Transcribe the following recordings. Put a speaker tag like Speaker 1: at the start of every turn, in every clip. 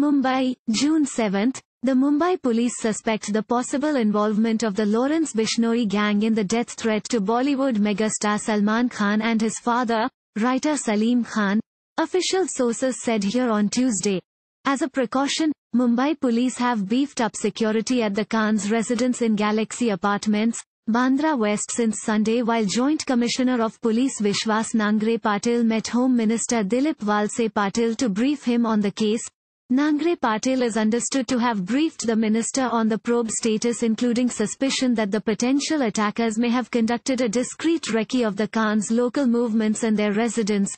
Speaker 1: Mumbai, June 7, the Mumbai police suspect the possible involvement of the Lawrence Bishnoi gang in the death threat to Bollywood megastar Salman Khan and his father, writer Salim Khan, official sources said here on Tuesday. As a precaution, Mumbai police have beefed up security at the Khan's residence in Galaxy Apartments, Bandra West since Sunday while Joint Commissioner of Police Vishwas Nangre Patil met Home Minister Dilip Walse Patil to brief him on the case. Nangre Patil is understood to have briefed the minister on the probe status including suspicion that the potential attackers may have conducted a discreet recce of the Khan's local movements and their residence.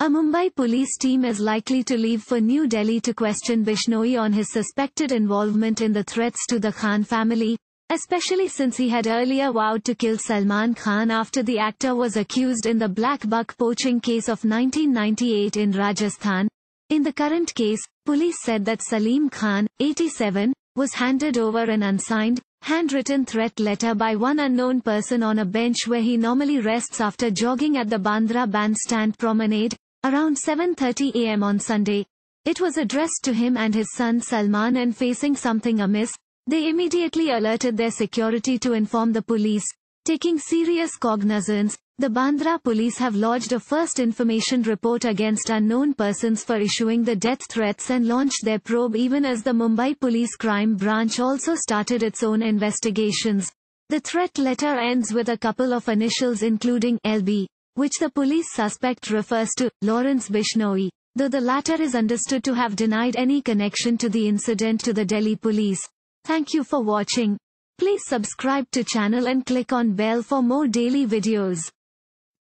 Speaker 1: A Mumbai police team is likely to leave for New Delhi to question Bishnoi on his suspected involvement in the threats to the Khan family, especially since he had earlier vowed to kill Salman Khan after the actor was accused in the black buck poaching case of 1998 in Rajasthan. In the current case, police said that Salim Khan, 87, was handed over an unsigned, handwritten threat letter by one unknown person on a bench where he normally rests after jogging at the Bandra Bandstand Promenade, around 7.30 am on Sunday. It was addressed to him and his son Salman and facing something amiss, they immediately alerted their security to inform the police. Taking serious cognizance, the Bandra police have lodged a first information report against unknown persons for issuing the death threats and launched their probe even as the Mumbai Police Crime Branch also started its own investigations. The threat letter ends with a couple of initials including LB, which the police suspect refers to Lawrence Bishnoi, though the latter is understood to have denied any connection to the incident to the Delhi police. Thank you for watching. Please subscribe to channel and click on bell for more daily videos.